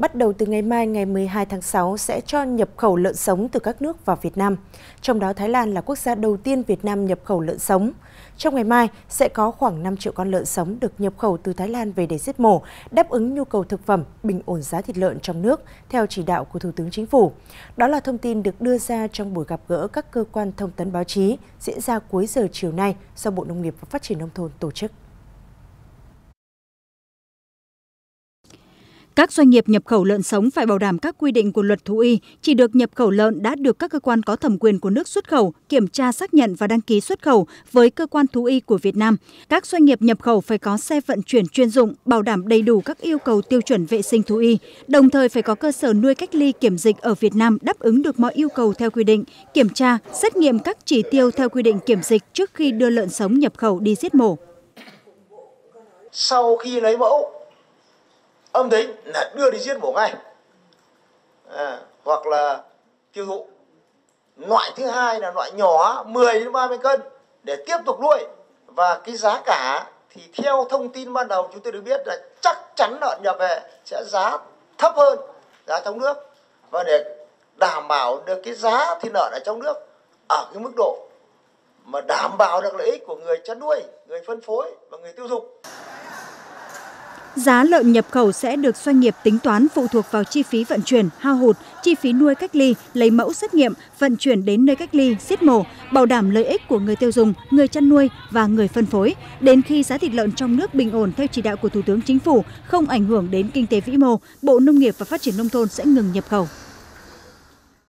Bắt đầu từ ngày mai ngày 12 tháng 6 sẽ cho nhập khẩu lợn sống từ các nước vào Việt Nam. Trong đó Thái Lan là quốc gia đầu tiên Việt Nam nhập khẩu lợn sống. Trong ngày mai sẽ có khoảng 5 triệu con lợn sống được nhập khẩu từ Thái Lan về để giết mổ, đáp ứng nhu cầu thực phẩm, bình ổn giá thịt lợn trong nước theo chỉ đạo của Thủ tướng Chính phủ. Đó là thông tin được đưa ra trong buổi gặp gỡ các cơ quan thông tấn báo chí diễn ra cuối giờ chiều nay do Bộ Nông nghiệp và Phát triển Nông thôn tổ chức. Các doanh nghiệp nhập khẩu lợn sống phải bảo đảm các quy định của luật thú y, chỉ được nhập khẩu lợn đã được các cơ quan có thẩm quyền của nước xuất khẩu kiểm tra xác nhận và đăng ký xuất khẩu với cơ quan thú y của Việt Nam. Các doanh nghiệp nhập khẩu phải có xe vận chuyển chuyên dụng, bảo đảm đầy đủ các yêu cầu tiêu chuẩn vệ sinh thú y, đồng thời phải có cơ sở nuôi cách ly kiểm dịch ở Việt Nam đáp ứng được mọi yêu cầu theo quy định, kiểm tra, xét nghiệm các chỉ tiêu theo quy định kiểm dịch trước khi đưa lợn sống nhập khẩu đi giết mổ. Sau khi lấy mẫu âm tính là đưa đi giết mổ ngay. À, hoặc là tiêu thụ. Loại thứ hai là loại nhỏ 10 đến 30 cân để tiếp tục nuôi. Và cái giá cả thì theo thông tin ban đầu chúng tôi được biết là chắc chắn lợn nhập về sẽ giá thấp hơn giá trong nước. Và để đảm bảo được cái giá thịt lợn ở trong nước ở cái mức độ mà đảm bảo được lợi ích của người chăn nuôi, người phân phối và người tiêu dùng. Giá lợn nhập khẩu sẽ được doanh nghiệp tính toán phụ thuộc vào chi phí vận chuyển, hao hụt, chi phí nuôi cách ly, lấy mẫu xét nghiệm, vận chuyển đến nơi cách ly, giết mổ, bảo đảm lợi ích của người tiêu dùng, người chăn nuôi và người phân phối. Đến khi giá thịt lợn trong nước bình ổn theo chỉ đạo của Thủ tướng Chính phủ, không ảnh hưởng đến kinh tế vĩ mô, Bộ Nông nghiệp và Phát triển Nông thôn sẽ ngừng nhập khẩu.